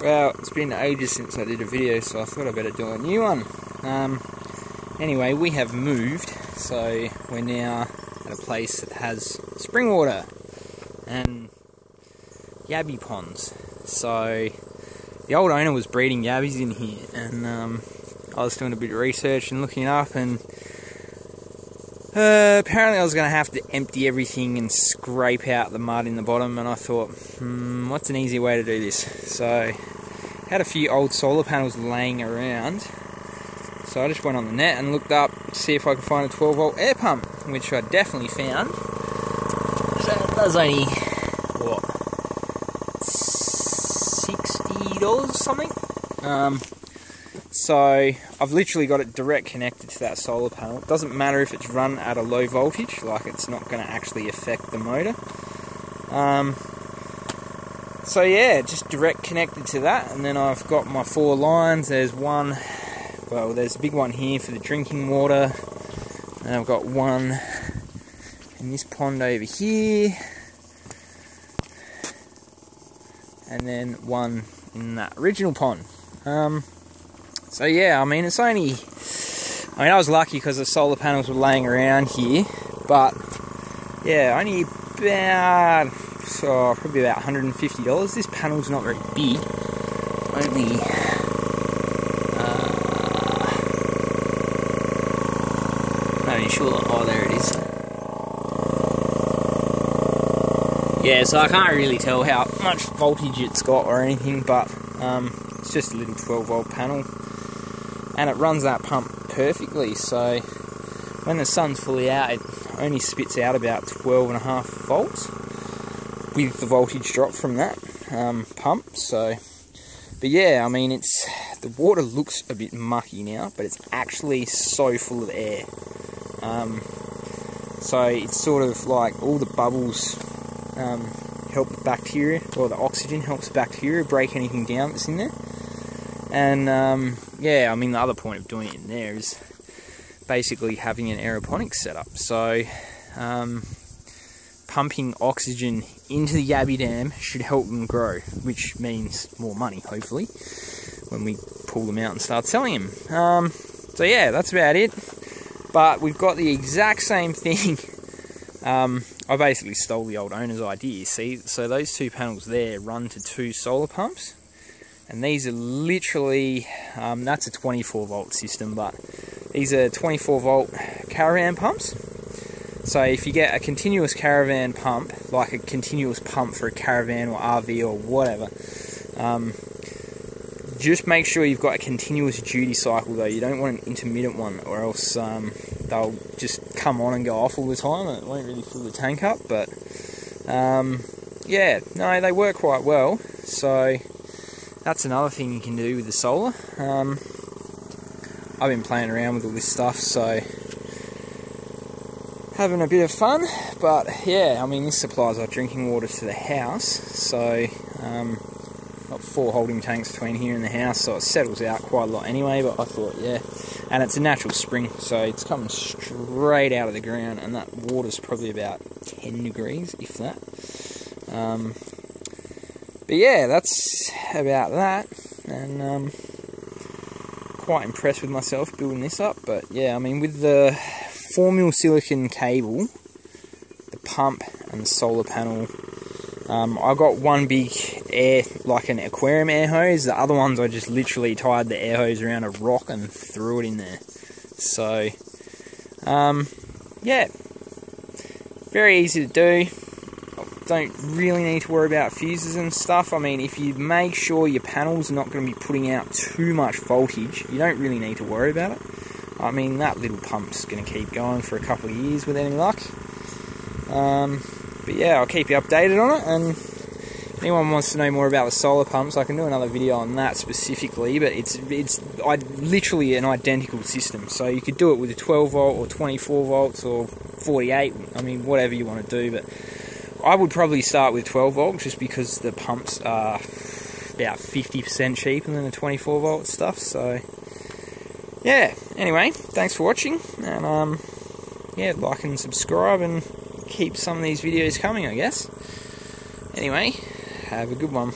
Well, it's been ages since I did a video, so I thought I'd better do a new one. Um, anyway, we have moved, so we're now at a place that has spring water and yabby ponds. So the old owner was breeding yabbies in here, and um, I was doing a bit of research and looking up, and uh, apparently I was going to have to empty everything and scrape out the mud in the bottom, and I thought, hmm, what's an easy way to do this? So had a few old solar panels laying around, so I just went on the net and looked up to see if I could find a 12 volt air pump, which I definitely found. So was only what sixty dollars something. Um, so I've literally got it direct connected to that solar panel. It doesn't matter if it's run at a low voltage, like it's not going to actually affect the motor. Um, so yeah, just direct connected to that, and then I've got my four lines. There's one, well, there's a big one here for the drinking water, and I've got one in this pond over here, and then one in that original pond. Um, so yeah, I mean it's only, I mean I was lucky because the solar panels were laying around here, but yeah, only about so probably about $150. This panel's not very big. Only uh, sure. Oh, there it is. Yeah, so I can't really tell how much voltage it's got or anything, but um, it's just a little 12 volt panel, and it runs that pump perfectly. So when the sun's fully out, it only spits out about 12 and a half volts with the voltage drop from that um, pump. So, but yeah, I mean, it's the water looks a bit mucky now, but it's actually so full of air. Um, so it's sort of like all the bubbles um, help the bacteria, or the oxygen helps bacteria break anything down that's in there. And um, yeah, I mean, the other point of doing it in there is basically having an aeroponics setup. So um, pumping oxygen into the Yabby Dam should help them grow, which means more money, hopefully, when we pull them out and start selling them. Um, so yeah, that's about it. But we've got the exact same thing. Um, I basically stole the old owner's idea. See, so those two panels there run to two solar pumps, and these are literally um, that's a 24 volt system, but these are 24 volt caravan pumps. So if you get a continuous caravan pump, like a continuous pump for a caravan or RV or whatever, um, just make sure you've got a continuous duty cycle though. You don't want an intermittent one, or else um, they'll just come on and go off all the time, and it won't really fill the tank up. But um, yeah, no, they work quite well. So that's another thing you can do with the solar. Um, I've been playing around with all this stuff, so having a bit of fun. But yeah, I mean, this supplies our drinking water to the house, so um, got four holding tanks between here and the house, so it settles out quite a lot anyway. But I thought, yeah, and it's a natural spring, so it's coming straight out of the ground, and that water's probably about 10 degrees, if that. Um, but yeah, that's about that, and um, quite impressed with myself building this up. But yeah, I mean, with the 4 mil silicon cable, the pump, and the solar panel. Um, I got one big air, like an aquarium air hose. The other ones I just literally tied the air hose around a rock and threw it in there. So, um, yeah, very easy to do. Don't really need to worry about fuses and stuff. I mean, if you make sure your panel's not going to be putting out too much voltage, you don't really need to worry about it. I mean, that little pump's going to keep going for a couple of years with any luck. Um, but yeah, I'll keep you updated on it. And if anyone wants to know more about the solar pumps, I can do another video on that specifically. But it's it's I, literally an identical system. So you could do it with a 12 volt or 24 volts or 48. I mean, whatever you want to do. But I would probably start with 12 volt just because the pumps are about 50% cheaper than the 24 volt stuff. So yeah, anyway, thanks for watching, and um, yeah, like and subscribe, and keep some of these videos coming, I guess. Anyway, have a good one.